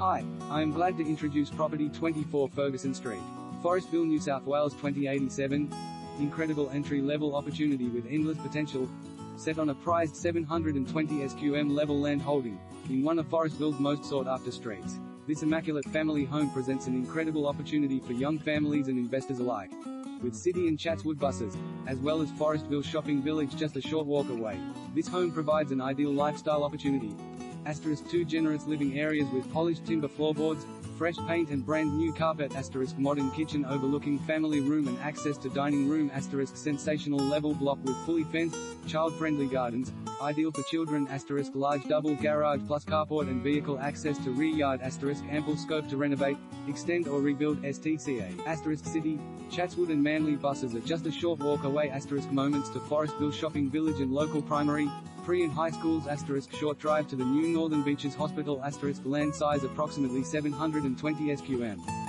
Hi, I am glad to introduce property 24 Ferguson Street, Forestville, New South Wales 2087. Incredible entry-level opportunity with endless potential. Set on a prized 720 SQM level land holding, in one of Forestville's most sought-after streets. This immaculate family home presents an incredible opportunity for young families and investors alike. With City and Chatswood buses, as well as Forestville Shopping Village just a short walk away, this home provides an ideal lifestyle opportunity. Asterisk two generous living areas with polished timber floorboards, fresh paint and brand new carpet. Asterisk modern kitchen overlooking family room and access to dining room. Asterisk sensational level block with fully fenced, child-friendly gardens, ideal for children. Asterisk large double garage plus carport and vehicle access to rear yard. Asterisk ample scope to renovate, extend or rebuild STCA asterisk city, Chatswood and Manly buses are just a short walk away. Asterisk moments to Forestville Shopping Village and local primary, pre and high schools asterisk short drive to the new Northern Beaches Hospital asterisk land size approximately 720 SQM.